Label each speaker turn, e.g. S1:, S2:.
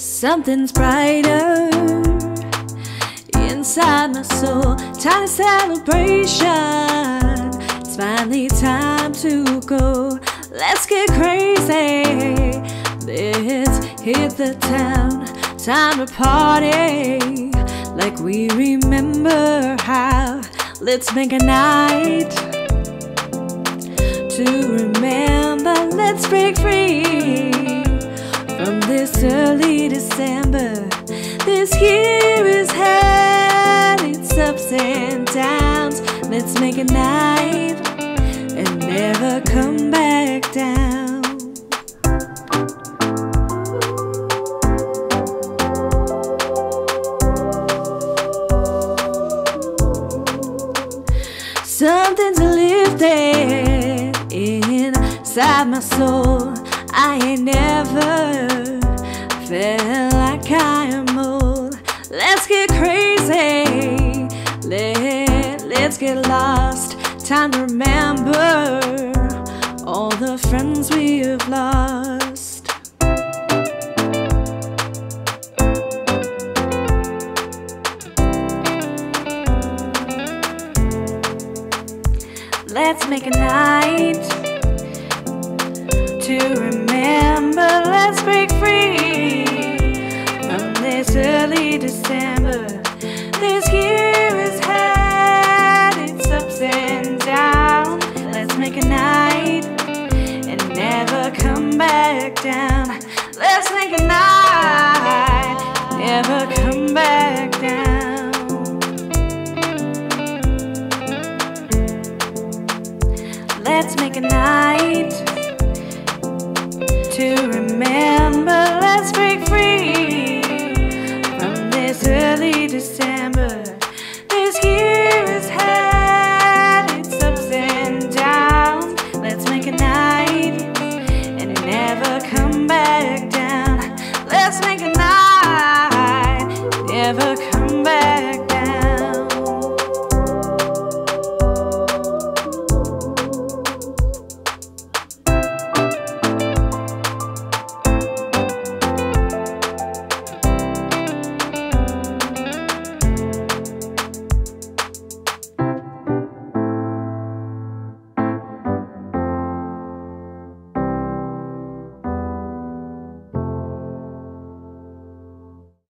S1: Something's brighter inside my soul. Time to celebration. It's finally time to go. Let's get crazy. Let's hit the town. Time to party like we remember how. Let's make a night to remember. Let's break free this early December. This year is had its ups and downs. Let's make a night and never come back down. Something's lifted inside my soul. I ain't never Let's get crazy. Let, let's get lost. Time to remember all the friends we have lost. Let's make a night to early December. This year has had its ups and downs. Let's make a night and never come back down. Let's make a night, never come back down. Let's make a night to remember. December.